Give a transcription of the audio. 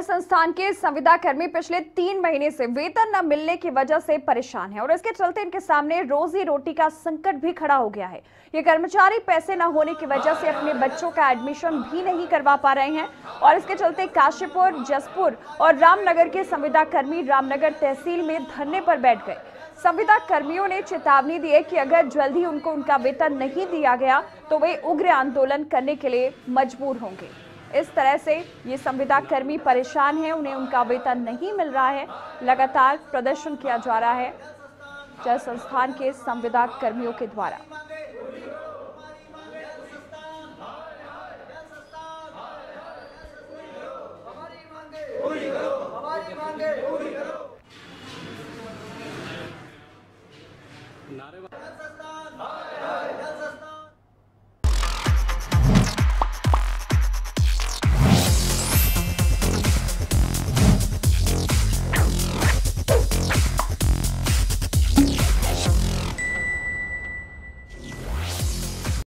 जल संस्थान के संविदा कर्मी पिछले तीन महीने से वेतन न मिलने की वजह से परेशान है और इसके चलते इनके सामने रोजी रोटी का संकट भी खड़ा हो गया है। ये कर्मचारी पैसे न होने की वजह से अपने बच्चों का एडमिशन भी नहीं करवा पा रहे हैं और इसके चलते काशीपुर, जसपुर और रामनगर के संविदा कर्मी रामनगर तहसील में धरने पर बैठ गए। संविदा कर्मियों ने चेतावनी दी है कि अगर जल्द ही उनको उनका वेतन नहीं दिया गया तो वे उग्र आंदोलन करने के लिए मजबूर होंगे। इस तरह से ये संविदा कर्मी परेशान हैं, उन्हें उनका वेतन नहीं मिल रहा है। लगातार प्रदर्शन किया जा रहा है जल संस्थान के संविदा कर्मियों के द्वारा।